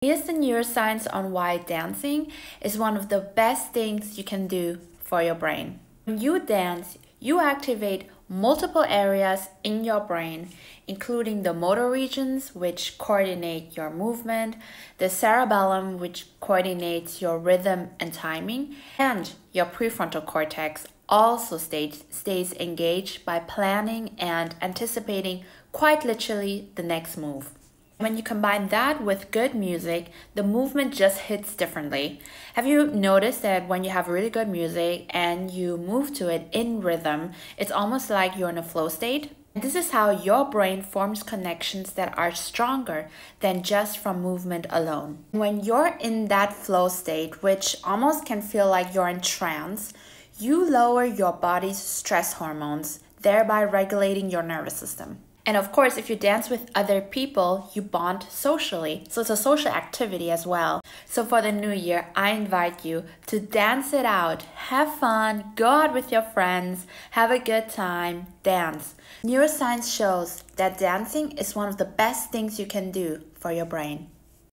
Here's the neuroscience on why dancing is one of the best things you can do for your brain. When you dance, you activate multiple areas in your brain, including the motor regions, which coordinate your movement, the cerebellum, which coordinates your rhythm and timing, and your prefrontal cortex also stays, stays engaged by planning and anticipating quite literally the next move. When you combine that with good music, the movement just hits differently. Have you noticed that when you have really good music and you move to it in rhythm, it's almost like you're in a flow state? This is how your brain forms connections that are stronger than just from movement alone. When you're in that flow state, which almost can feel like you're in trance, you lower your body's stress hormones, thereby regulating your nervous system. And of course, if you dance with other people, you bond socially. So it's a social activity as well. So for the new year, I invite you to dance it out. Have fun, go out with your friends, have a good time, dance. Neuroscience shows that dancing is one of the best things you can do for your brain.